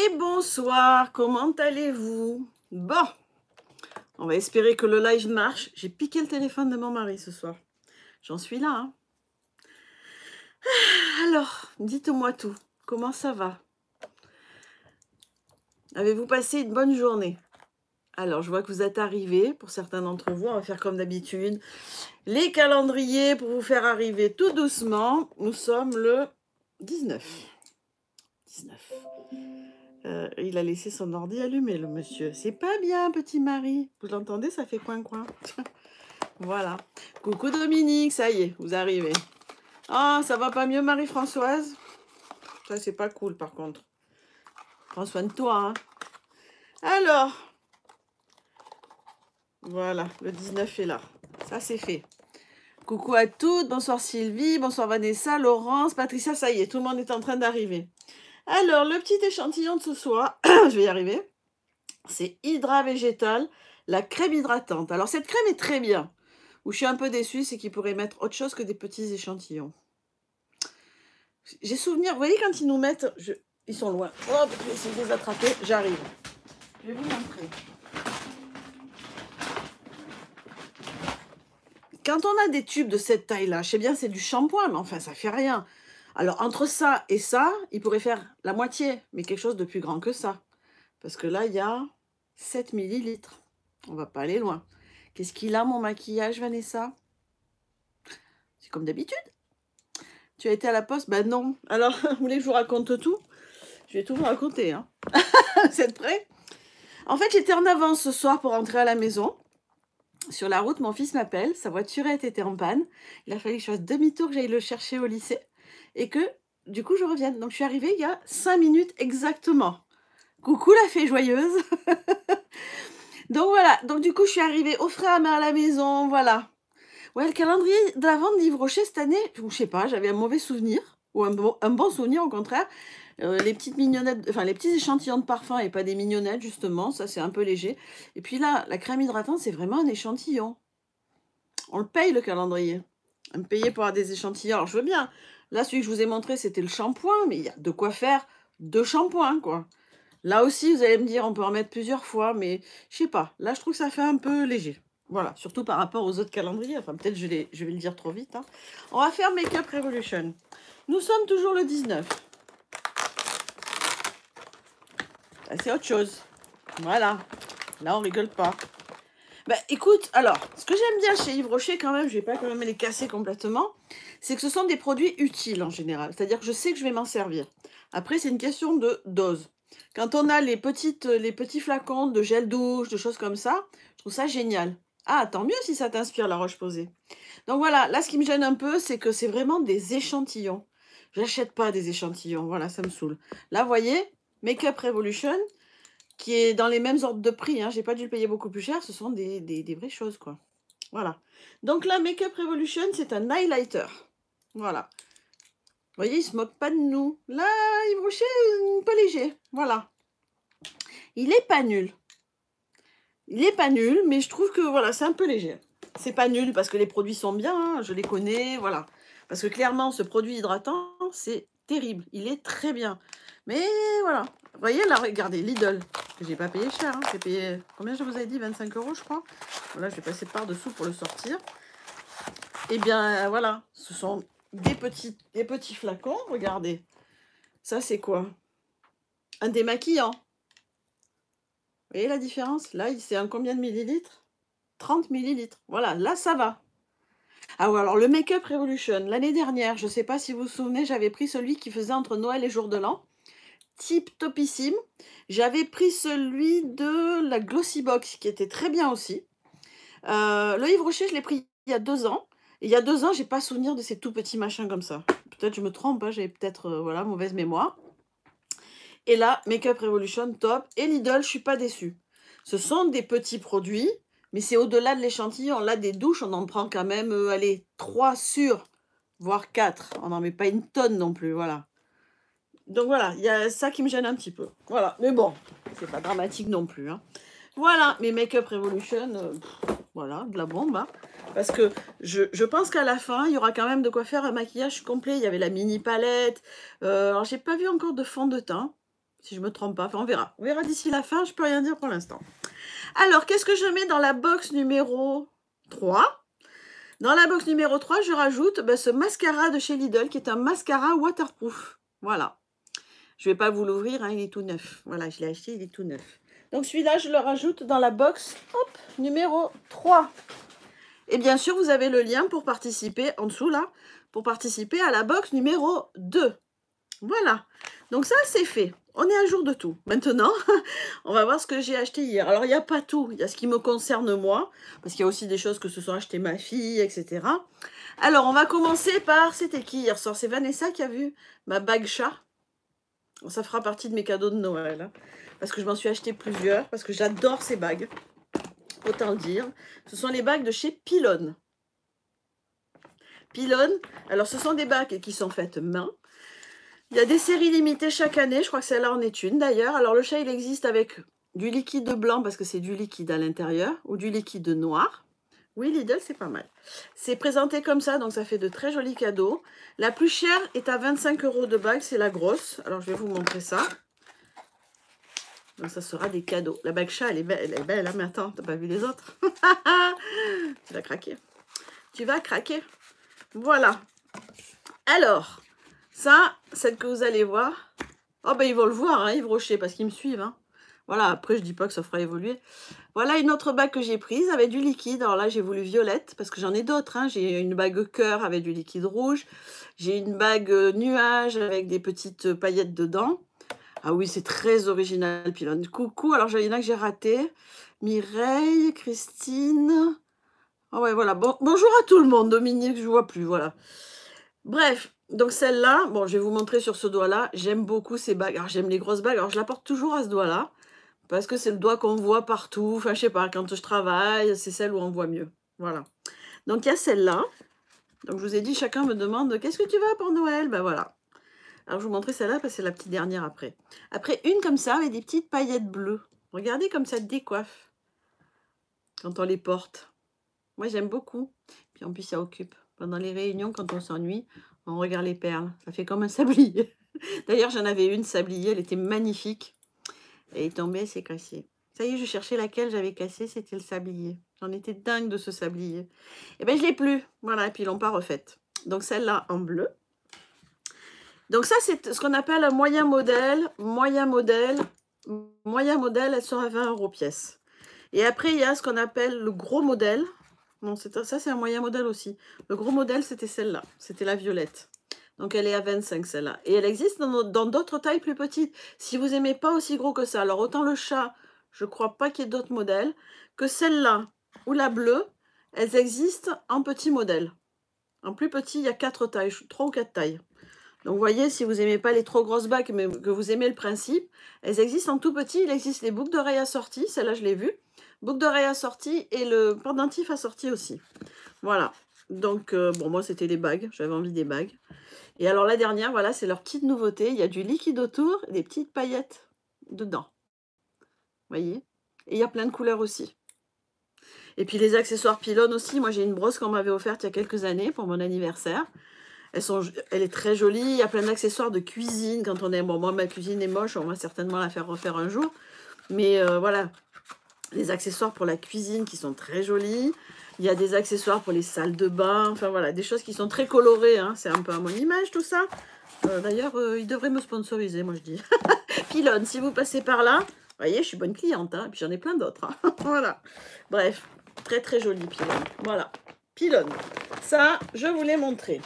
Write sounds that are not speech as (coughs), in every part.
Et bonsoir, comment allez-vous? Bon, on va espérer que le live marche. J'ai piqué le téléphone de mon mari ce soir. J'en suis là. Hein. Ah, alors, dites-moi tout. Comment ça va? Avez-vous passé une bonne journée? Alors, je vois que vous êtes arrivés. Pour certains d'entre vous, on va faire comme d'habitude. Les calendriers pour vous faire arriver tout doucement. Nous sommes le 19. 19. Euh, il a laissé son ordi allumé, le monsieur. C'est pas bien, petit mari. Vous l'entendez, ça fait coin-coin. (laughs) voilà. Coucou Dominique, ça y est, vous arrivez. Ah, ça va pas mieux, Marie-Françoise? Ça, c'est pas cool, par contre. Prends soin de toi, hein. Alors, voilà, le 19 est là. Ça, c'est fait. Coucou à toutes, bonsoir Sylvie, bonsoir Vanessa, Laurence, Patricia, ça y est, tout le monde est en train d'arriver. Alors, le petit échantillon de ce soir, (clears throat) je vais y arriver, c'est Hydra Végétal, la crème hydratante. Alors, cette crème est très bien. Où je suis un peu déçue, c'est qu'ils pourraient mettre autre chose que des petits échantillons. J'ai souvenir, vous voyez quand ils nous mettent, ils sont loin. Hop, je vais essayer de les attraper, j'arrive. Je vais vous montrer. Quand on a des tubes de cette taille-là, je sais bien c'est du shampoing, mais enfin ça fait rien. Alors, entre ça et ça, il pourrait faire la moitié, mais quelque chose de plus grand que ça. Parce que là, il y a 7 millilitres. On va pas aller loin. Qu'est-ce qu'il a, mon maquillage, Vanessa? C'est comme d'habitude. Tu as été à la poste? Ben non. Alors, (laughs) vous voulez que je vous raconte tout? Je vais tout vous raconter. Hein. (laughs) vous êtes En fait, j'étais en avance ce soir pour rentrer à la maison. Sur la route, mon fils m'appelle. Sa voiturette était en panne. Il a fallu que je fasse demi-tour, que j'aille le chercher au lycée et que du coup je revienne. Donc je suis arrivée il y a 5 minutes exactement. Coucou la fée joyeuse. (laughs) donc voilà, donc du coup je suis arrivée au frais à main à la maison, voilà. Ouais, le calendrier de la vente Rocher cette année, je sais pas, j'avais un mauvais souvenir, ou un bon, un bon souvenir au contraire. Euh, les petites mignonnettes, enfin les petits échantillons de parfum et pas des mignonnettes justement, ça c'est un peu léger. Et puis là, la crème hydratante c'est vraiment un échantillon. On le paye le calendrier. me payer pour avoir des échantillons. Alors je veux bien, Là, celui que je vous ai montré, c'était le shampoing, mais il y a de quoi faire deux shampoings, quoi. Là aussi, vous allez me dire, on peut en mettre plusieurs fois, mais je sais pas. Là, je trouve que ça fait un peu léger. Voilà, surtout par rapport aux autres calendriers. Enfin, peut-être je, je vais le dire trop vite. Hein. On va faire Makeup Revolution. Nous sommes toujours le 19. C'est autre chose. Voilà. Là, on rigole pas. Bah, écoute, alors, ce que j'aime bien chez Yves Rocher, quand même, je vais pas quand même les casser complètement, c'est que ce sont des produits utiles en général. C'est-à-dire que je sais que je vais m'en servir. Après, c'est une question de dose. Quand on a les, petites, petits flacons de gel douche, de choses comme ça, je trouve ça génial. Ah, tant mieux si ça t'inspire la roche posée. Donc voilà, là, ce qui me gêne un peu, c'est que c'est vraiment des échantillons. Je n'achète pas des échantillons, voilà, ça me saoule. Là, vous voyez, Makeup Revolution, qui est dans les mêmes ordres de prix. Hein. J'ai pas dû le payer beaucoup plus cher, ce sont des, des vraies choses, quoi. Voilà. Donc là, Makeup Revolution, c'est un highlighter. Voilà. Vous voyez, il se moque pas de nous. Là, Yves Rocher, peu léger. Voilà. Il est pas nul. Il est pas nul, mais je trouve que voilà, c'est un peu léger. C'est pas nul parce que les produits sont bien, hein, je les connais, voilà. Parce que clairement, ce produit hydratant, c'est terrible. Il est très bien. Mais voilà. Vous voyez, là, regardez, Lidl, j'ai pas payé cher. Hein. J'ai payé, combien je vous ai dit? 25 euros, je crois. Voilà, je vais passer par-dessous pour le sortir. Eh bien, voilà, ce sont des petits, flacons, regardez. Ça, c'est quoi? Un démaquillant. Vous voyez la différence? Là, c'est un combien de millilitres? 30 millilitres. Voilà, là, ça va. Ah oui, alors le Make-up Revolution, l'année dernière, je ne sais pas si vous vous souvenez, j'avais pris celui qui faisait entre Noël et Jour de l'An. Type topissime. J'avais pris celui de la Glossy Box, qui était très bien aussi. Euh, le Yves Rocher, je l'ai pris il y a deux ans il y a deux ans, j'ai pas souvenir de ces tout petits machins comme ça. Peut-être je me trompe, hein, j'avais peut-être euh, voilà mauvaise mémoire. Et là, Makeup Revolution, top. Et Lidl, je suis pas déçue. Ce sont des petits produits, mais c'est au-delà de l'échantillon. Là, des douches, on en prend quand même, euh, allez, trois sur, voire quatre. On n'en met pas une tonne non plus, voilà. Donc voilà, il y a ça qui me gêne un petit peu. Voilà, mais bon, c'est pas dramatique non plus. Hein. Voilà, mes Makeup Revolution, euh, voilà, de la bombe. Hein. Parce que je, pense qu'à la fin, il y aura quand même de quoi faire un maquillage complet. Il y avait la mini palette. Euh, alors, j'ai pas vu encore de fond de teint. Si je me trompe pas. Enfin, on verra. On verra d'ici la fin. Je peux rien dire pour l'instant. Alors, qu'est-ce que je mets dans la box numéro 3 Dans la box numéro 3, je rajoute ben, ce mascara de chez Lidl qui est un mascara waterproof. Voilà. Je ne vais pas vous l'ouvrir, hein, il est tout neuf. Voilà, je l'ai acheté, il est tout neuf. Donc celui-là, je le rajoute dans la box numéro 3. Et bien sûr, vous avez le lien pour participer en dessous là, pour participer à la box numéro 2. Voilà. Donc ça, c'est fait. On est à jour de tout. Maintenant, (laughs) on va voir ce que j'ai acheté hier. Alors, il n'y a pas tout. Il y a ce qui me concerne moi, parce qu'il y a aussi des choses que se sont achetées ma fille, etc. Alors, on va commencer par... C'était qui hier soir C'est Vanessa qui a vu ma bague chat. Ça fera partie de mes cadeaux de Noël. Hein. Parce que je m'en suis acheté plusieurs, parce que j'adore ces bagues. Autant le dire. Ce sont les bagues de chez Pylone. Pylone, alors ce sont des bagues qui sont faites main. Il y a des séries limitées chaque année, je crois que celle-là en est une d'ailleurs. Alors le chat, il existe avec du liquide blanc parce que c'est du liquide à l'intérieur ou du liquide noir. Oui, Lidl, c'est pas mal. C'est présenté comme ça, donc ça fait de très jolis cadeaux. La plus chère est à 25 euros de bague, c'est la grosse. Alors, je vais vous montrer ça. Donc, ça sera des cadeaux. La bague chat, elle est belle, elle est belle hein, mais attends, t'as pas vu les autres? (laughs) Tu vas craquer. Tu vas craquer. Voilà. Alors, ça, celle que vous allez voir. Oh, ben, ils vont le voir, hein, Yves Rocher, parce qu'ils me suivent. Hein. Voilà, après, je dis pas que ça fera évoluer. Voilà une autre bague que j'ai prise avec du liquide. Alors là, j'ai voulu violette parce que j'en ai d'autres. Hein. J'ai une bague cœur avec du liquide rouge. J'ai une bague euh, nuage avec des petites paillettes dedans. Ah oui, c'est très original, Pilon. Coucou, alors il y en a que j'ai raté. Mireille, Christine. Ah ouais, voilà. Bon, bonjour à tout le monde. Dominique, je vois plus, voilà. Bref, donc celle-là, bon, je vais vous montrer sur ce doigt-là. J'aime beaucoup ces bagues. Alors, j'aime les grosses bagues. Alors, je la porte toujours à ce doigt-là. Parce que c'est le doigt qu'on voit partout. Enfin, je sais pas, quand je travaille, c'est celle où on voit mieux. Voilà. Donc, il y a celle-là. Donc, je vous ai dit, chacun me demande, qu'est-ce que tu veux pour Noël? Ben voilà. Alors, je vous montrer celle-là parce que c'est la petite dernière après. Après, une comme ça, avec des petites paillettes bleues. Regardez comme ça décoiffe. Quand on les porte. Moi, j'aime beaucoup. Puis en plus, ça occupe. Pendant les réunions, quand on s'ennuie, on regarde les perles. Ça fait comme un (laughs) sablier. D'ailleurs, j'en avais une sablier. Elle était magnifique. Elle est tombée, c'est cassé. Ça y est, je cherchais laquelle j'avais cassé, c'était le sablier. J'en étais dingue de ce sablier. Eh bien, je l'ai plus. Voilà, et puis ils l'ont pas refaite. Donc celle-là en bleu. Donc ça, c'est ce qu'on appelle un moyen modèle. Moyen modèle. Moyen modèle, elle sera à 20 euros pièce. Et après, il y a ce qu'on appelle le gros modèle. Non, ça, c'est un moyen modèle aussi. Le gros modèle, c'était celle-là. C'était la violette. Donc elle est à 25 celle-là. Et elle existe dans d'autres tailles plus petites. Si vous n'aimez pas aussi gros que ça, alors autant le chat, je ne crois pas qu'il y ait d'autres modèles, que celle-là ou la bleue, elles existent en petit modèle. En plus petit, il y a quatre tailles, trois ou quatre tailles. Donc vous voyez, si vous n'aimez pas les trop grosses bagues, mais que vous aimez le principe, elles existent en tout petit. Il existe les boucles d'oreilles assorties, celle-là je l'ai vue. Boucle d'oreilles assorties et le pendentif assorti aussi. Voilà. Donc, euh, bon, moi c'était les bagues, j'avais envie des bagues. Et alors la dernière, voilà, c'est leur petite nouveauté. Il y a du liquide autour des petites paillettes dedans. Vous voyez? Et il y a plein de couleurs aussi. Et puis les accessoires pylônes aussi. Moi, j'ai une brosse qu'on m'avait offerte il y a quelques années pour mon anniversaire. Elle est très jolie. Il y a plein d'accessoires de cuisine. Quand on est... Bon, moi, ma cuisine est moche. On va certainement la faire refaire un jour. Mais euh, voilà, les accessoires pour la cuisine qui sont très jolis. Il y a des accessoires pour les salles de bain. Enfin voilà, des choses qui sont très colorées. Hein. C'est un peu à mon image tout ça. Euh, d'ailleurs, euh, ils devraient me sponsoriser, moi je dis. (laughs) Pylone, si vous passez par là, vous voyez, je suis bonne cliente. Hein. Puis j'en ai plein d'autres. Hein. (laughs) voilà. Bref, très très joli pylone. Voilà. Pylone. Ça, je vous l'ai montré.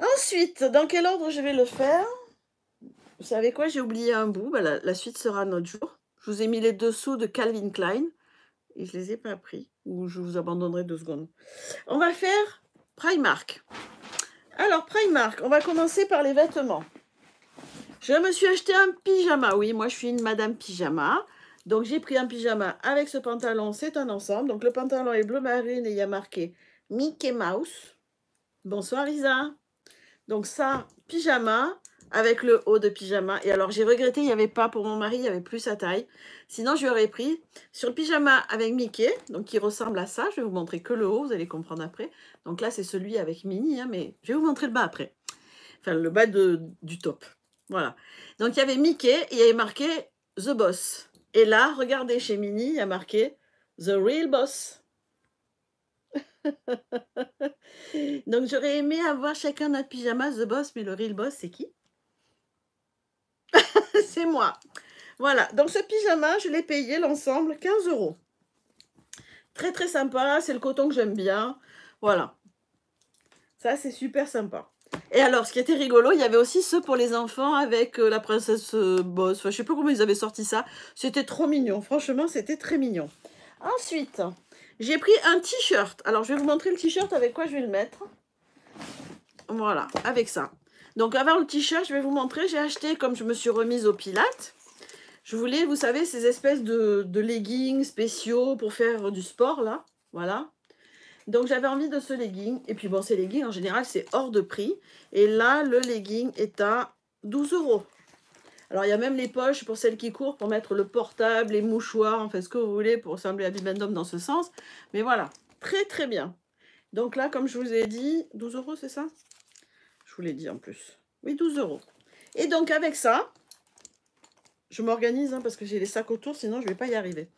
Ensuite, dans quel ordre je vais le faire? Vous savez quoi? J'ai oublié un bout. Bah, la, suite sera un autre jour. Je vous ai mis les dessous de Calvin Klein et je les ai pas pris ou je vous abandonnerai deux secondes. On va faire Primark. Alors Primark, on va commencer par les vêtements. Je me suis acheté un pyjama. Oui, moi je suis une madame pyjama. Donc j'ai pris un pyjama avec ce pantalon, c'est un ensemble. Donc le pantalon est bleu marine et il y a marqué Mickey Mouse. Bonsoir Isa. Donc ça, pyjama avec le haut de pyjama. Et alors, j'ai regretté, il n'y avait pas pour mon mari, il n'y avait plus sa taille. Sinon, je lui aurais pris sur le pyjama avec Mickey, donc qui ressemble à ça. Je vais vous montrer que le haut, vous allez comprendre après. Donc là, c'est celui avec Minnie, hein, mais je vais vous montrer le bas après. Enfin, le bas de, du top. Voilà. Donc, il y avait Mickey il y avait marqué The Boss. Et là, regardez chez Mini, il y a marqué The Real Boss. (laughs) Donc, j'aurais aimé avoir chacun notre pyjama The Boss, mais le Real Boss, c'est qui? (laughs) C'est moi. Voilà. Donc, ce pyjama, je l'ai payé l'ensemble 15 euros. Très, très sympa. C'est le coton que j'aime bien. Voilà. Ça, c'est super sympa. Et alors, ce qui était rigolo, il y avait aussi ceux pour les enfants avec euh, la princesse euh, Boss. Enfin, je sais pas comment ils avaient sorti ça. C'était trop mignon. Franchement, c'était très mignon. Ensuite, j'ai pris un t-shirt. Alors, je vais vous montrer le t-shirt avec quoi je vais le mettre? Voilà, avec ça. Donc, avant le t-shirt, je vais vous montrer. J'ai acheté, comme je me suis remise au pilates, je voulais, vous savez, ces espèces de, leggings spéciaux pour faire du sport, là. Voilà. Donc j'avais envie de ce legging. Et puis bon, ces leggings, en général, c'est hors de prix. Et là, le legging est à 12 euros. Alors, il y a même les poches pour celles qui courent, pour mettre le portable, les mouchoirs, enfin, ce que vous voulez, pour ressembler à Bibendum dans ce sens. Mais voilà, très très bien. Donc là, comme je vous ai dit, 12 euros, c'est ça? Je vous l'ai dit en plus. Oui, 12 euros. Et donc, avec ça, je m'organise hein, parce que j'ai les sacs autour, sinon je ne vais pas y arriver.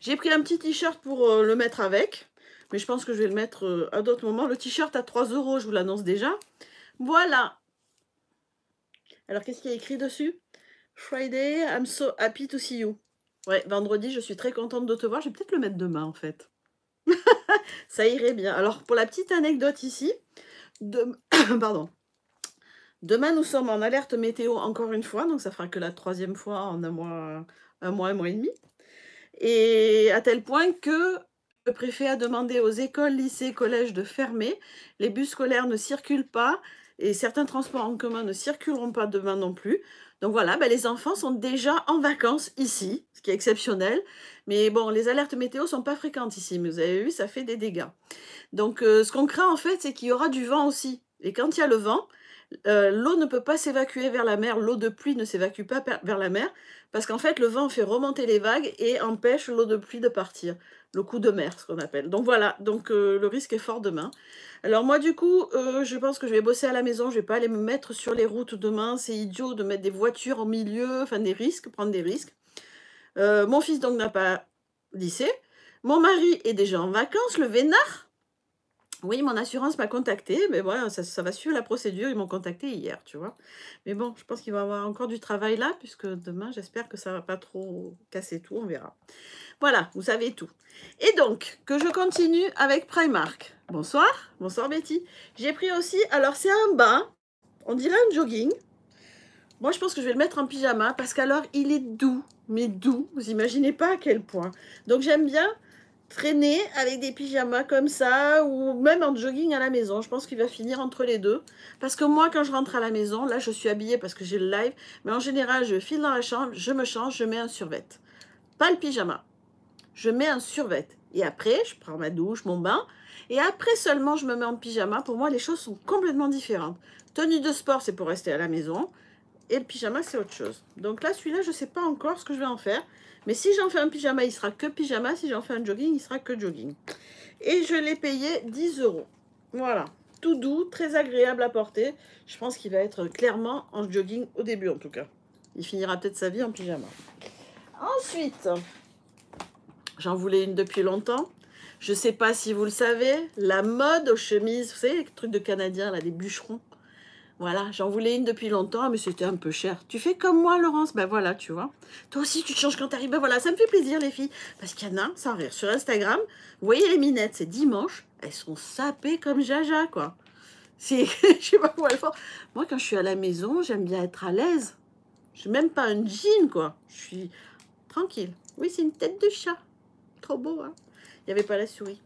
J'ai pris un petit t-shirt pour euh, le mettre avec. Mais je pense que je vais le mettre euh, à d'autres moments. Le t-shirt à 3 euros, je vous l'annonce déjà. Voilà. Alors, qu'est-ce qu'il y a écrit dessus? Friday, I'm so happy to see you. Ouais, vendredi, je suis très contente de te voir. Je vais peut-être le mettre demain, en fait. (laughs) Ça irait bien. Alors, pour la petite anecdote ici, (coughs) pardon. Demain, nous sommes en alerte météo encore une fois, donc ça fera que la troisième fois en un mois, un mois, et demi. Et à tel point que le préfet a demandé aux écoles, lycées, collèges de fermer. Les bus scolaires ne circulent pas et certains transports en commun ne circuleront pas demain non plus. Donc voilà, ben les enfants sont déjà en vacances ici, ce qui est exceptionnel. Mais bon, les alertes météo sont pas fréquentes ici, mais vous avez vu, ça fait des dégâts. Donc euh, ce qu'on craint en fait, c'est qu'il y aura du vent aussi. Et quand il y a le vent, euh, l'eau ne peut pas s'évacuer vers la mer, l'eau de pluie ne s'évacue pas vers la mer, parce qu'en fait le vent fait remonter les vagues et empêche l'eau de pluie de partir le coup de mer, ce qu'on appelle. Donc voilà, donc euh, le risque est fort demain. Alors moi du coup, euh, je pense que je vais bosser à la maison, je vais pas aller me mettre sur les routes demain, c'est idiot de mettre des voitures au milieu, enfin des risques, prendre des risques. Mon fils donc n'a pas lycée, mon mari est déjà en vacances, le vénard, oui, mon assurance m'a contacté, mais voilà, ça, va suivre la procédure. Ils m'ont contacté hier, tu vois. Mais bon, je pense qu'il va y avoir encore du travail là, puisque demain, j'espère que ça ne va pas trop casser tout, on verra. Voilà, vous savez tout. Et donc, que je continue avec Primark. Bonsoir, bonsoir Betty. J'ai pris aussi, alors c'est un bas, on dirait un jogging. Moi, je pense que je vais le mettre en pyjama, parce qu'alors, il est doux, mais doux. Vous imaginez pas à quel point. Donc, j'aime bien traîner avec des pyjamas comme ça ou même en jogging à la maison. Je pense qu'il va finir entre les deux. Parce que moi, quand je rentre à la maison, là, je suis habillée parce que j'ai le live. Mais en général, je file dans la chambre, je me change, je mets un survêt. Pas le pyjama. Je mets un survêt. Et après, je prends ma douche, mon bain. Et après seulement, je me mets en pyjama. Pour moi, les choses sont complètement différentes. Tenue de sport, c'est pour rester à la maison. Et le pyjama, c'est autre chose. Donc là, celui-là, je ne sais pas encore ce que je vais en faire. Mais si j'en fais un pyjama, il sera que pyjama. Si j'en fais un jogging, il sera que jogging. Et je l'ai payé 10 euros. Voilà. Tout doux, très agréable à porter. Je pense qu'il va être clairement en jogging au début en tout cas. Il finira peut-être sa vie en pyjama. Ensuite, j'en voulais une depuis longtemps. Je ne sais pas si vous le savez, la mode aux chemises, vous savez, les trucs de Canadiens, là, des bûcherons? Voilà, j'en voulais une depuis longtemps, mais c'était un peu cher. Tu fais comme moi, Laurence Ben voilà, tu vois. Toi aussi, tu te changes quand tu arrives. Ben voilà, ça me fait plaisir, les filles. Parce qu'il y en a, sans rire, sur Instagram, vous voyez les minettes, c'est dimanche, elles sont sapées comme Jaja, quoi. C'est, (laughs) je sais pas où elles font. Moi, quand je suis à la maison, j'aime bien être à l'aise. Je même pas un jean, quoi. Je suis tranquille. Oui, c'est une tête de chat. Trop beau, hein. Il n'y avait pas la souris.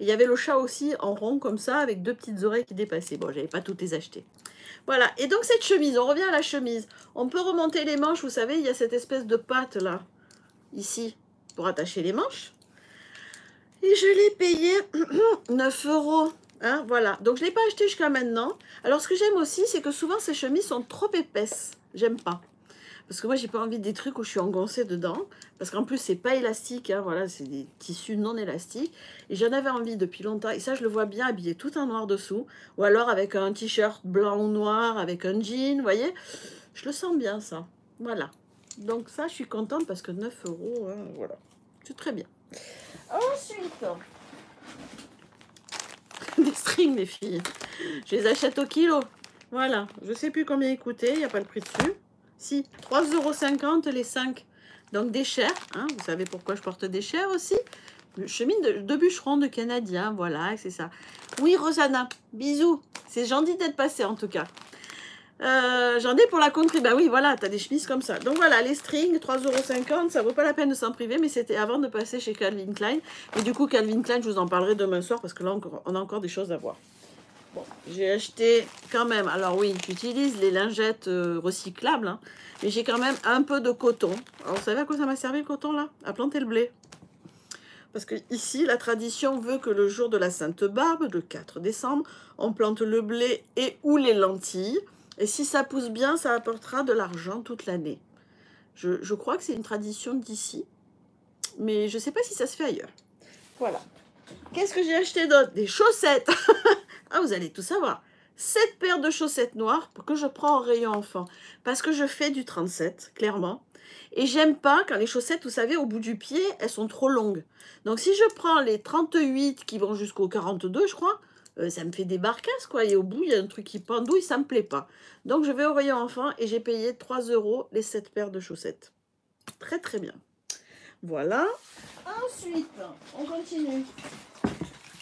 il y avait le chat aussi en rond comme ça, avec deux petites oreilles qui dépassaient. Bon, j'avais pas toutes les achetées. Voilà, et donc cette chemise, on revient à la chemise. On peut remonter les manches, vous savez, il y a cette espèce de patte là, ici, pour attacher les manches. Et je l'ai payé (clears throat) 9 euros. Hein, voilà, donc je ne l'ai pas acheté jusqu'à maintenant. Alors ce que j'aime aussi, c'est que souvent ces chemises sont trop épaisses. J'aime pas. Parce que moi, j'ai pas envie des trucs où je suis engoncée dedans. Parce qu'en plus, c'est pas élastique. Hein, voilà, c'est des tissus non élastiques. Et j'en avais envie depuis longtemps. Et ça, je le vois bien habillé tout en noir dessous. Ou alors avec un t-shirt blanc ou noir, avec un jean, vous voyez. Je le sens bien, ça. Voilà. Donc ça, je suis contente parce que 9 euros, hein, voilà. C'est très bien. Ensuite, (laughs) des strings, les filles. Je les achète au kilo. Voilà. Je sais plus combien ils coûtaient. Il n'y a pas le prix dessus. Si, 3,50 euros les 5. Donc des chers. Hein. Vous savez pourquoi je porte des chers aussi Chemin de, de bûcheron de Canadien. Voilà, c'est ça. Oui, Rosanna. Bisous. C'est gentil d'être passé en tout cas. Euh, j'en ai pour la country. Bah oui, voilà, t'as des chemises comme ça. Donc voilà, les strings, 3,50€, ça vaut pas la peine de s'en priver, mais c'était avant de passer chez Calvin Klein. Et du coup, Calvin Klein, je vous en parlerai demain soir parce que là, on a encore des choses à voir. Bon, j'ai acheté quand même, alors oui, j'utilise les lingettes euh, recyclables, hein, mais j'ai quand même un peu de coton. Alors, vous savez à quoi ça m'a servi le coton là? À planter le blé. Parce que ici, la tradition veut que le jour de la Sainte Barbe, le 4 décembre, on plante le blé et ou les lentilles. Et si ça pousse bien, ça apportera de l'argent toute l'année. Je, crois que c'est une tradition d'ici. Mais je ne sais pas si ça se fait ailleurs. Voilà. Qu'est-ce que j'ai acheté d'autre? Des chaussettes. (laughs) ah, vous allez tout savoir. Sept paires de chaussettes noires que je prends en rayon enfant. Parce que je fais du 37, clairement. Et j'aime pas quand les chaussettes, vous savez, au bout du pied, elles sont trop longues. Donc si je prends les 38 qui vont jusqu'au 42, je crois, euh, ça me fait des barcasses, quoi. Et au bout, il y a un truc qui pendouille, ça me plaît pas. Donc, je vais au rayon enfant et j'ai payé 3 euros les 7 paires de chaussettes. Très, très bien. Voilà. Ensuite, on continue.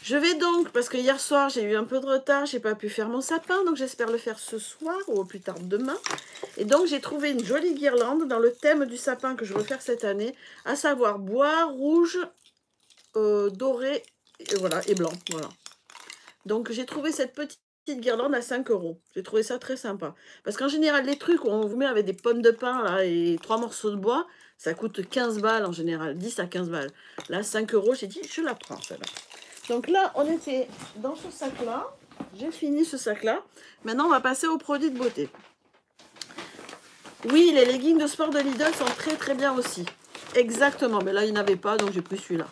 Je vais donc, parce que hier soir, j'ai eu un peu de retard, j'ai pas pu faire mon sapin, donc j'espère le faire ce soir ou au plus tard demain. Et donc, j'ai trouvé une jolie guirlande dans le thème du sapin que je veux faire cette année, à savoir bois, rouge, euh, doré, et voilà, et blanc, voilà. Donc j'ai trouvé cette petite guirlande à 5 euros. J'ai trouvé ça très sympa. Parce qu'en général, les trucs où on vous met avec des pommes de là, et trois morceaux de bois, ça coûte 15 balles en général, 10 à 15 balles. Là, 5 euros, j'ai dit, je la prends celle-là. Donc là, on était dans ce sac-là. J'ai fini ce sac-là. Maintenant, on va passer aux produits de beauté. Oui, les leggings de sport de Lidl sont très très bien aussi. Exactement, mais là, il n'y avait pas, donc j'ai pris celui-là.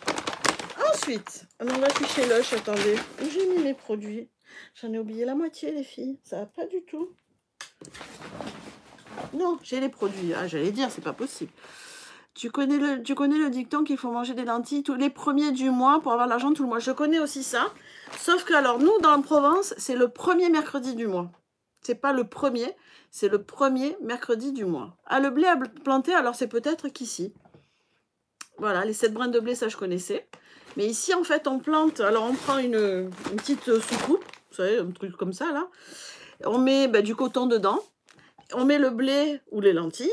Ensuite, on va afficher Lush, attendez. Où j'ai mis mes produits? J'en ai oublié la moitié, les filles. Ça va pas du tout. Non, j'ai les produits. Ah, j'allais dire, c'est pas possible. Tu connais, le, tu connais le dicton qu'il faut manger des lentilles tous les premiers du mois pour avoir l'argent tout le mois. Je connais aussi ça. Sauf que, alors, nous, dans la Provence, c'est le premier mercredi du mois. C'est pas le premier, c'est le premier mercredi du mois. Ah, le blé à planter, alors c'est peut-être qu'ici. Voilà, les sept brins de blé, ça je connaissais. Mais ici, en fait, on plante. Alors, on prend une, petite soucoupe, vous savez, un truc comme ça, là. On met bah, du coton dedans. On met le blé ou les lentilles.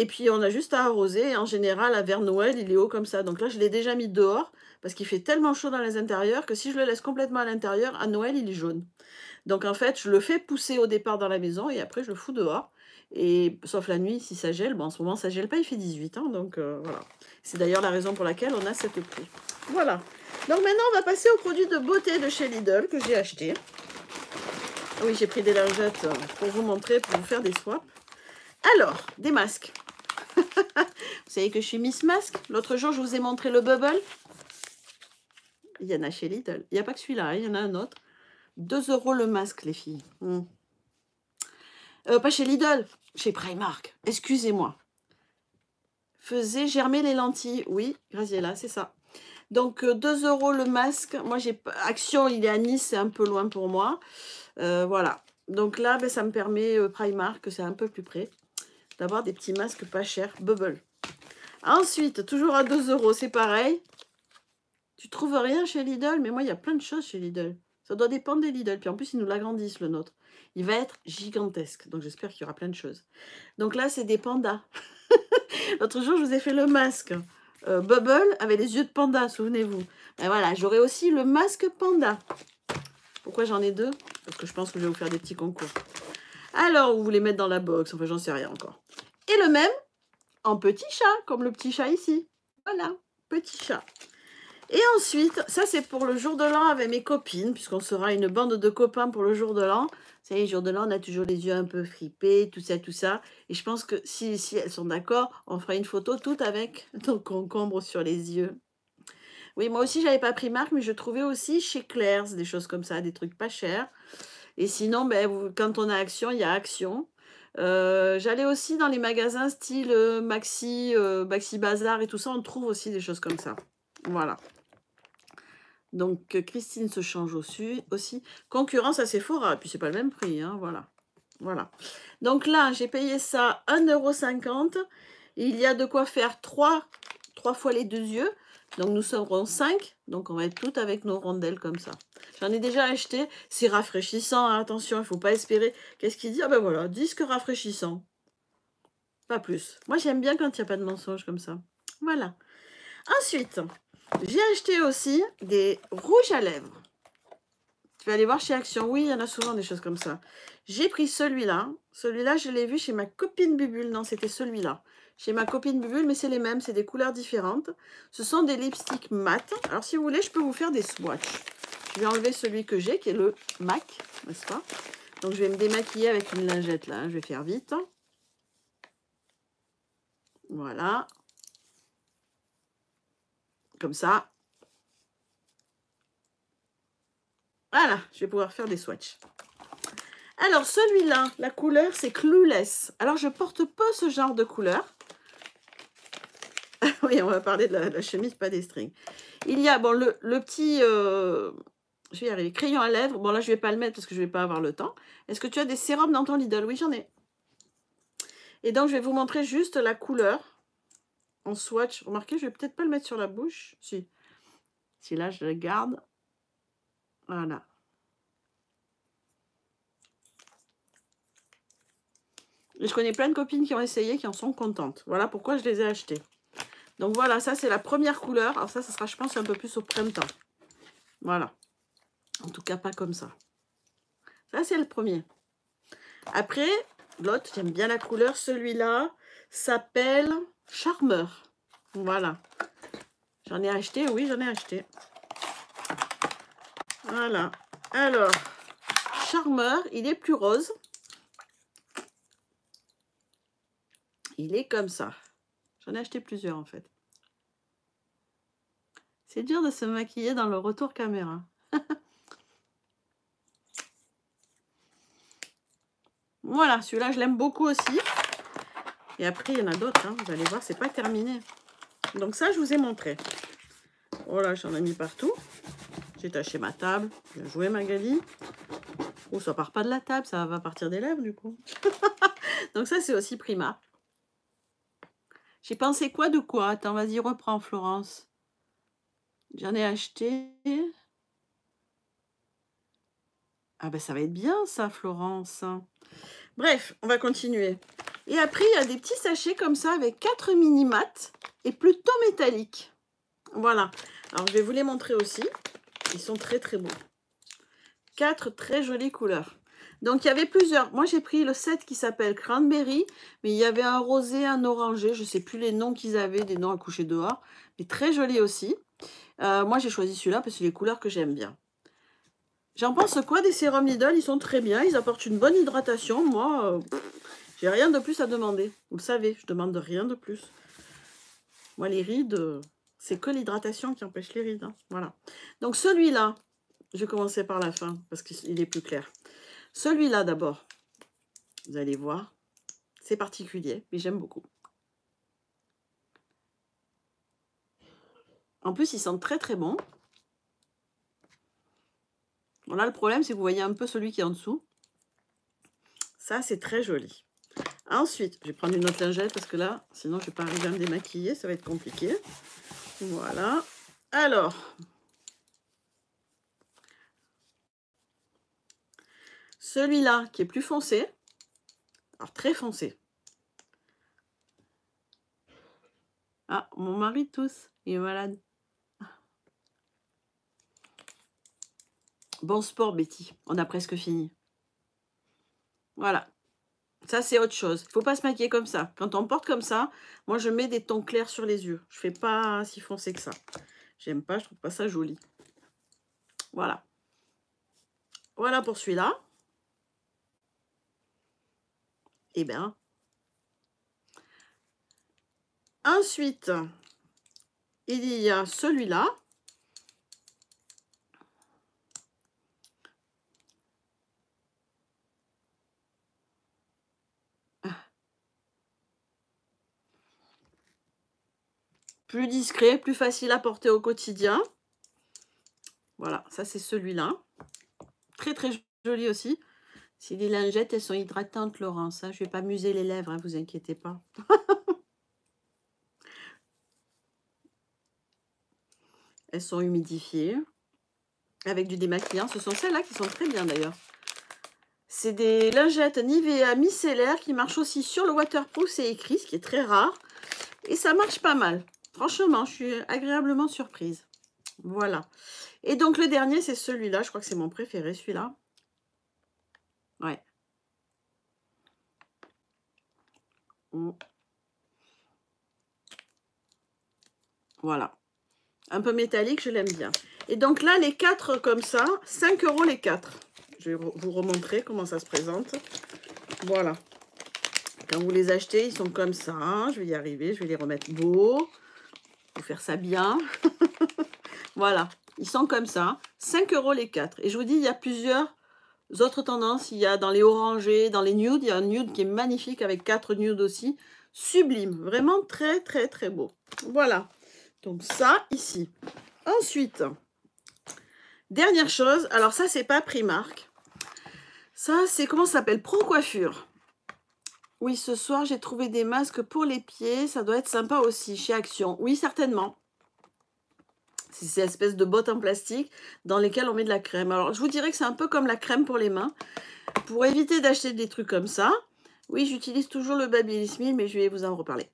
Et puis, on a juste à arroser. En général, vers Noël, il est haut comme ça. Donc là, je l'ai déjà mis dehors parce qu'il fait tellement chaud dans les intérieurs que si je le laisse complètement à l'intérieur, à Noël, il est jaune. Donc, en fait, je le fais pousser au départ dans la maison et après, je le fous dehors. Et sauf la nuit, si ça gèle, bon, en ce moment, ça gèle pas, il fait 18 ans. Donc, euh, voilà. C'est d'ailleurs la raison pour laquelle on a cette prix. Voilà. Donc maintenant, on va passer aux produits de beauté de chez Lidl que j'ai acheté. Oui, j'ai pris des lingettes euh, pour vous montrer, pour vous faire des swaps. Alors, des masques. (laughs) vous savez que je suis Miss Masque. L'autre jour, je vous ai montré le Bubble. Il y en a chez Lidl. Il n'y a pas que celui-là, hein, il y en a un autre. 2 euros le masque, les filles. Hmm. Euh, pas chez Lidl, chez Primark. Excusez-moi. Faisait germer les lentilles. Oui, Graziella, c'est ça. Donc, 2 euh, euros le masque. Moi, j'ai Action, il est à Nice, c'est un peu loin pour moi. Euh, voilà. Donc là, ben, ça me permet, Primark, c'est un peu plus près, d'avoir des petits masques pas chers. Bubble. Ensuite, toujours à 2 euros, c'est pareil. Tu trouves rien chez Lidl, mais moi, il y a plein de choses chez Lidl. Ça doit dépendre des Lidl. Puis en plus, ils nous l'agrandissent, le nôtre. Il va être gigantesque. Donc, j'espère qu'il y aura plein de choses. Donc là, c'est des pandas. (laughs) L'autre jour, je vous ai fait le masque. Euh, Bubble avait les yeux de panda, souvenez-vous. Ben voilà, j'aurai aussi le masque panda. Pourquoi j'en ai deux? Parce que je pense que je vais vous faire des petits concours. Alors, vous voulez mettre dans la box, enfin j'en sais rien encore. Et le même en petit chat, comme le petit chat ici. Voilà, petit chat. Et ensuite, ça c'est pour le jour de l'an avec mes copines, puisqu'on sera une bande de copains pour le jour de l'an. Vous savez, le jour de l'an, on a toujours les yeux un peu fripés, tout ça, tout ça. Et je pense que si, si elles sont d'accord, on fera une photo toute avec (laughs) nos concombres sur les yeux. Oui, moi aussi, j'avais pas pris marque, mais je trouvais aussi chez Claire's des choses comme ça, des trucs pas chers. Et sinon, ben, quand on a Action, il y a Action. Euh, j'allais aussi dans les magasins style euh, Maxi, euh, Maxi Bazar et tout ça, on trouve aussi des choses comme ça. Voilà. Donc Christine se change aussi. aussi. Concurrence à Sephora, puis c'est pas le même prix, hein, voilà. Voilà. Donc là, j'ai payé ça 1,50€. Il y a de quoi faire 3, 3 fois les deux yeux. Donc nous serons 5. Donc on va être toutes avec nos rondelles comme ça. J'en ai déjà acheté. C'est rafraîchissant. Hein, attention, il ne faut pas espérer. Qu'est-ce qu'il dit? Ah ben voilà, disque rafraîchissant. Pas plus. Moi j'aime bien quand il n'y a pas de mensonge comme ça. Voilà. Ensuite, j'ai acheté aussi des rouges à lèvres. Tu vas aller voir chez Action. Oui, il y en a souvent des choses comme ça. J'ai pris celui-là. Celui-là, je l'ai vu chez ma copine Bubule. Non, c'était celui-là. Chez ma copine Bubule, mais c'est les mêmes. C'est des couleurs différentes. Ce sont des lipsticks mat. Alors, si vous voulez, je peux vous faire des swatchs. Je vais enlever celui que j'ai, qui est le MAC, n'est-ce pas? Donc, je vais me démaquiller avec une lingette, là. Je vais faire vite. Voilà comme ça. Voilà, je vais pouvoir faire des swatchs. Alors, celui-là, la couleur, c'est Clueless. Alors, je porte pas ce genre de couleur. (laughs) oui, on va parler de la, chemise, pas des strings. Il y a, bon, le, petit... Euh, je vais arriver. Crayon à lèvres. Bon, là, je vais pas le mettre parce que je vais pas avoir le temps. Est-ce que tu as des sérums dans ton Lidl? Oui, j'en ai. Et donc, je vais vous montrer juste la couleur en swatch. Remarquez, je vais peut-être pas le mettre sur la bouche. Si. Si là, je le garde. Voilà. Et je connais plein de copines qui ont essayé, qui en sont contentes. Voilà pourquoi je les ai achetées. Donc voilà, ça c'est la première couleur. Alors ça, ça sera, je pense, un peu plus au printemps. Voilà. En tout cas, pas comme ça. Ça, c'est le premier. Après, l'autre, j'aime bien la couleur. Celui-là s'appelle Charmeur. Voilà. J'en ai acheté, oui, j'en ai acheté. Voilà. Alors, Charmeur, il est plus rose. Il est comme ça. J'en ai acheté plusieurs, en fait. C'est dur de se maquiller dans le retour caméra. (laughs) voilà, celui-là, je l'aime beaucoup aussi. Et après, il y en a d'autres. Hein. Vous allez voir, c'est pas terminé. Donc ça, je vous ai montré. Voilà, j'en ai mis partout. J'ai taché ma table. Bien joué, Magali. Oh, ça part pas de la table, ça va partir des lèvres, du coup. (laughs) Donc ça, c'est aussi Prima. J'ai pensé quoi de quoi? Attends, vas-y, reprends, Florence. J'en ai acheté. Ah ben, ça va être bien, ça, Florence. Bref, on va continuer. Et après, il y a des petits sachets comme ça avec 4 mini mats et plutôt métalliques. Voilà. Alors, je vais vous les montrer aussi. Ils sont très, très beaux. Quatre très jolies couleurs. Donc, il y avait plusieurs. Moi, j'ai pris le set qui s'appelle Cranberry, mais il y avait un rosé, un orangé. Je ne sais plus les noms qu'ils avaient, des noms à coucher dehors, mais très jolis aussi. Euh, moi, j'ai choisi celui-là parce que les couleurs que j'aime bien. J'en pense quoi des sérums Lidl? Ils sont très bien, ils apportent une bonne hydratation. Moi, euh, j'ai rien de plus à demander. Vous le savez, je demande rien de plus. Moi, les rides, euh, c'est que l'hydratation qui empêche les rides. Hein. Voilà. Donc, celui-là, je vais commencer par la fin parce qu'il est plus clair. Celui-là, d'abord, vous allez voir, c'est particulier, mais j'aime beaucoup. En plus, ils sentent très très bon. Voilà, le problème, c'est que vous voyez un peu celui qui est en dessous. Ça, c'est très joli. Ensuite, je vais prendre une autre lingette parce que là, sinon, je ne vais pas arriver à me démaquiller. Ça va être compliqué. Voilà. Alors, celui-là qui est plus foncé. Alors, très foncé. Ah, mon mari tousse. Il est malade. Bon sport, Betty. On a presque fini. Voilà. Ça, c'est autre chose. Il faut pas se maquiller comme ça. Quand on porte comme ça, moi, je mets des tons clairs sur les yeux. Je fais pas si foncé que ça. J'aime pas, je trouve pas ça joli. Voilà. Voilà pour celui-là. Eh bien. Ensuite, il y a celui-là. plus discret, plus facile à porter au quotidien. Voilà, ça c'est celui-là. Très très joli aussi. Si les lingettes, elles sont hydratantes, Laurence. Je ne vais pas muser les lèvres, hein, vous inquiétez pas. (laughs) elles sont humidifiées avec du démaquillant. Ce sont celles-là qui sont très bien d'ailleurs. C'est des lingettes Nivea micellaires qui marchent aussi sur le waterproof, c'est écrit, ce qui est très rare. Et ça marche pas mal. Franchement, je suis agréablement surprise. Voilà. Et donc, le dernier, c'est celui-là. Je crois que c'est mon préféré, celui-là. Ouais. Mm. Voilà. Un peu métallique, je l'aime bien. Et donc là, les quatre comme ça, 5 euros les quatre. Je vais vous remontrer comment ça se présente. Voilà. Quand vous les achetez, ils sont comme ça. Je vais y arriver, je vais les remettre beaux faire ça bien. (laughs) voilà, ils sont comme ça. 5 euros les 4. Et je vous dis, il y a plusieurs autres tendances. Il y a dans les orangés, dans les nudes. Il y a un nude qui est magnifique avec 4 nudes aussi. Sublime. Vraiment très, très, très beau. Voilà. Donc ça, ici. Ensuite, dernière chose. Alors ça, c'est pas Primark. Ça, c'est comment ça s'appelle? Pro Coiffure. Oui, ce soir, j'ai trouvé des masques pour les pieds. Ça doit être sympa aussi chez Action. Oui, certainement. C'est ces espèces de bottes en plastique dans lesquelles on met de la crème. Alors, je vous dirais que c'est un peu comme la crème pour les mains. Pour éviter d'acheter des trucs comme ça, oui, j'utilise toujours le Babyliss mais je vais vous en reparler.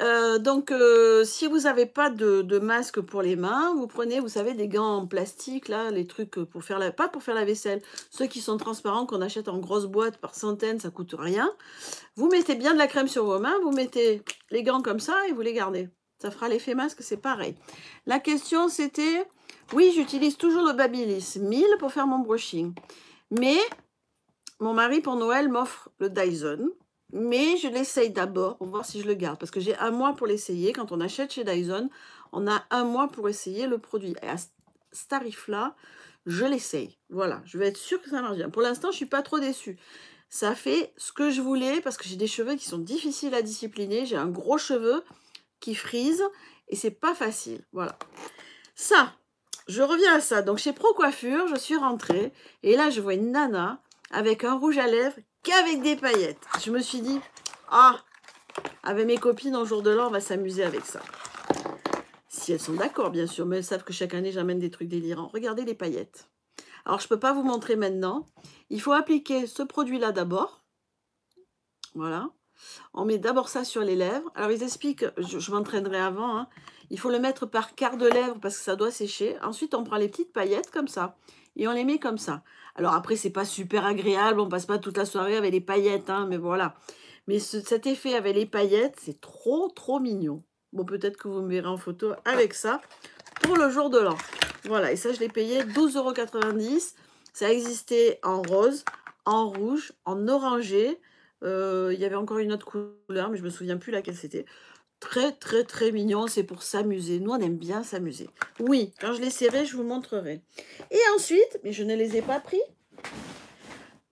Euh, donc, euh, si vous n'avez pas de, masque pour les mains, vous prenez, vous savez, des gants en plastique, là, les trucs pour faire la... Pas pour faire la vaisselle, ceux qui sont transparents, qu'on achète en grosse boîte par centaines, ça coûte rien. Vous mettez bien de la crème sur vos mains, vous mettez les gants comme ça et vous les gardez. Ça fera l'effet masque, c'est pareil. La question, c'était... Oui, j'utilise toujours le Babyliss 1000 pour faire mon brushing. Mais mon mari, pour Noël, m'offre le Dyson. Mais je l'essaye d'abord pour voir si je le garde. Parce que j'ai un mois pour l'essayer. Quand on achète chez Dyson, on a un mois pour essayer le produit. Et à ce tarif-là, je l'essaye. Voilà, je vais être sûre que ça marche bien. Pour l'instant, je ne suis pas trop déçue. Ça fait ce que je voulais parce que j'ai des cheveux qui sont difficiles à discipliner. J'ai un gros cheveu qui frise et c'est pas facile. Voilà. Ça, je reviens à ça. Donc chez Pro Coiffure, je suis rentrée et là, je vois une nana avec un rouge à lèvres qu'avec des paillettes. Je me suis dit, ah, avec mes copines en jour de l'an, on va s'amuser avec ça. Si elles sont d'accord, bien sûr, mais elles savent que chaque année, j'amène des trucs délirants. Regardez les paillettes. Alors, je ne peux pas vous montrer maintenant. Il faut appliquer ce produit-là d'abord. Voilà. On met d'abord ça sur les lèvres. Alors, ils expliquent, je, m'entraînerai avant, hein. il faut le mettre par quart de lèvre parce que ça doit sécher. Ensuite, on prend les petites paillettes comme ça et on les met comme ça. Alors après, c'est pas super agréable, on passe pas toute la soirée avec les paillettes, hein, mais voilà. Mais cet effet avec les paillettes, c'est trop, trop mignon. Bon, peut-être que vous me verrez en photo avec ça pour le jour de l'an. Voilà, et ça, je l'ai payé 12,90€. Ça existait en rose, en rouge, en orangé. Euh, il y avait encore une autre couleur, mais je me souviens plus laquelle c'était. Très, très, très mignon. C'est pour s'amuser. Nous, on aime bien s'amuser. Oui, quand je les serrai, je vous montrerai. Et ensuite, mais je ne les ai pas pris.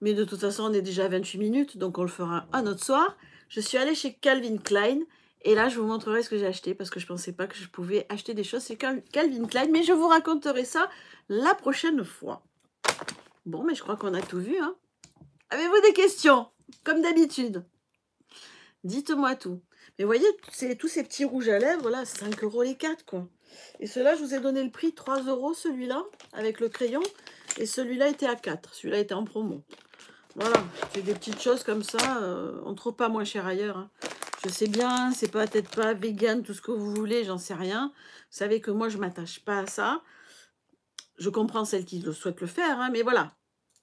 Mais de toute façon, on est déjà à 28 minutes, donc on le fera un autre soir. Je suis allée chez Calvin Klein. Et là, je vous montrerai ce que j'ai acheté parce que je ne pensais pas que je pouvais acheter des choses chez Calvin Klein. Mais je vous raconterai ça la prochaine fois. Bon, mais je crois qu'on a tout vu. Hein. Avez-vous des questions? Comme d'habitude. Dites-moi tout. Mais voyez, tous ces petits rouges à lèvres, là, 5 euros les 4, quoi. Et ceux-là, je vous ai donné le prix, 3 euros, celui-là, avec le crayon. Et celui-là était à 4. Celui-là était en promo. Voilà, c'est des petites choses comme ça. Euh, on ne trouve pas moins cher ailleurs. Hein. Je sais bien, c'est peut-être pas vegan, tout ce que vous voulez, j'en sais rien. Vous savez que moi, je ne m'attache pas à ça. Je comprends celles qui souhaitent le faire, hein, mais voilà.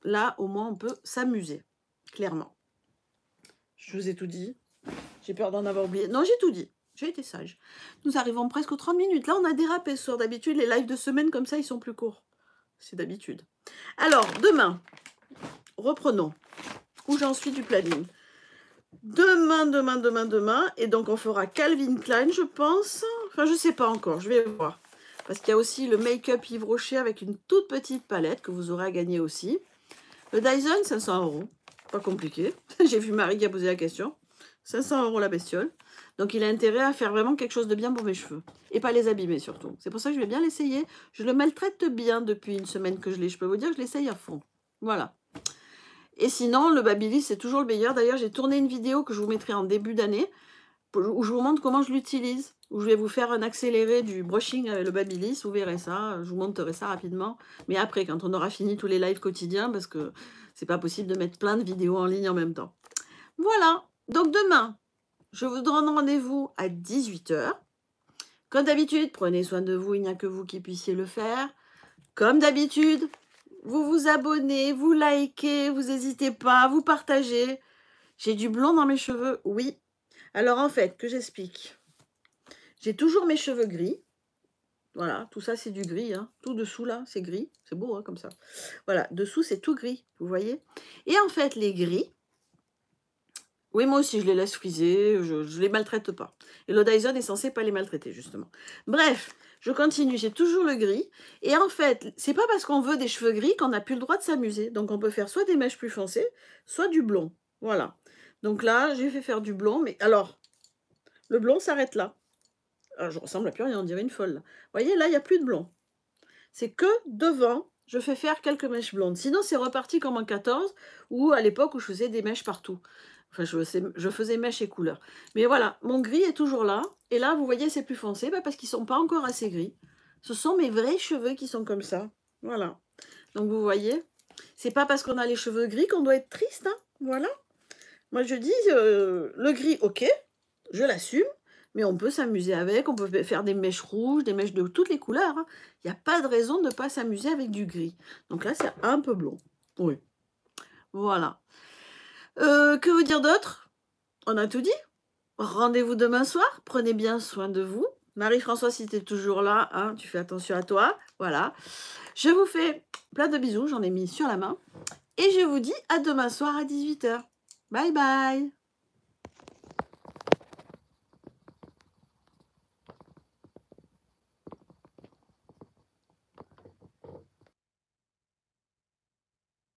Là, au moins, on peut s'amuser, clairement. Je vous ai tout dit. J'ai peur d'en avoir oublié. Non, j'ai tout dit. J'ai été sage. Nous arrivons presque aux 30 minutes. Là, on a dérapé ce soir. D'habitude, les lives de semaine comme ça, ils sont plus courts. C'est d'habitude. Alors, demain, reprenons. Où j'en suis du planning Demain, demain, demain, demain. Et donc, on fera Calvin Klein, je pense. Enfin, je ne sais pas encore. Je vais voir. Parce qu'il y a aussi le make-up Yves Rocher avec une toute petite palette que vous aurez à gagner aussi. Le Dyson, 500 euros. Compliqué. (laughs) J'ai vu Marie qui a posé la question. 500 euros la bestiole. Donc il a intérêt à faire vraiment quelque chose de bien pour mes cheveux. Et pas les abîmer surtout. C'est pour ça que je vais bien l'essayer. Je le maltraite bien depuis une semaine que je l'ai. Je peux vous dire que je l'essaye à fond. Voilà. Et sinon, le Babyliss, c'est toujours le meilleur. D'ailleurs, j'ai tourné une vidéo que je vous mettrai en début d'année où je vous montre comment je l'utilise. Où je vais vous faire un accéléré du brushing avec le Babyliss. Vous verrez ça. Je vous montrerai ça rapidement. Mais après, quand on aura fini tous les lives quotidiens, parce que c'est pas possible de mettre plein de vidéos en ligne en même temps. Voilà. Donc demain, je vous donne rendez-vous à 18h. Comme d'habitude, prenez soin de vous, il n'y a que vous qui puissiez le faire. Comme d'habitude, vous vous abonnez, vous likez, vous n'hésitez pas, vous partagez. J'ai du blond dans mes cheveux, oui. Alors en fait, que j'explique. J'ai toujours mes cheveux gris. Voilà, tout ça c'est du gris. Hein. Tout dessous là, c'est gris. C'est beau hein, comme ça. Voilà, dessous c'est tout gris, vous voyez. Et en fait, les gris, oui, moi aussi, je les laisse friser, je ne les maltraite pas. Et le Dyson est censé pas les maltraiter, justement. Bref, je continue, j'ai toujours le gris. Et en fait, c'est pas parce qu'on veut des cheveux gris qu'on n'a plus le droit de s'amuser. Donc, on peut faire soit des mèches plus foncées, soit du blond. Voilà. Donc là, j'ai fait faire du blond. Mais alors, le blond s'arrête là. Alors, je ressemble à plus rien, on dirait une folle. Vous voyez, là, il n'y a plus de blond. C'est que devant, je fais faire quelques mèches blondes. Sinon, c'est reparti comme en 14, ou à l'époque où je faisais des mèches partout. Enfin, je, faisais mèche et couleur. Mais voilà, mon gris est toujours là. Et là, vous voyez, c'est plus foncé bah, parce qu'ils ne sont pas encore assez gris. Ce sont mes vrais cheveux qui sont comme ça. Voilà. Donc, vous voyez, c'est pas parce qu'on a les cheveux gris qu'on doit être triste. Hein voilà. Moi, je dis, euh, le gris, ok, je l'assume. Mais on peut s'amuser avec, on peut faire des mèches rouges, des mèches de toutes les couleurs. Hein. Il n'y a pas de raison de ne pas s'amuser avec du gris. Donc là, c'est un peu blond. Oui. Voilà. Euh, que vous dire d'autre? On a tout dit? Rendez-vous demain soir? Prenez bien soin de vous. Marie-François, si tu es toujours là, hein, tu fais attention à toi. Voilà. Je vous fais plein de bisous. J'en ai mis sur la main. Et je vous dis à demain soir à 18h. Bye bye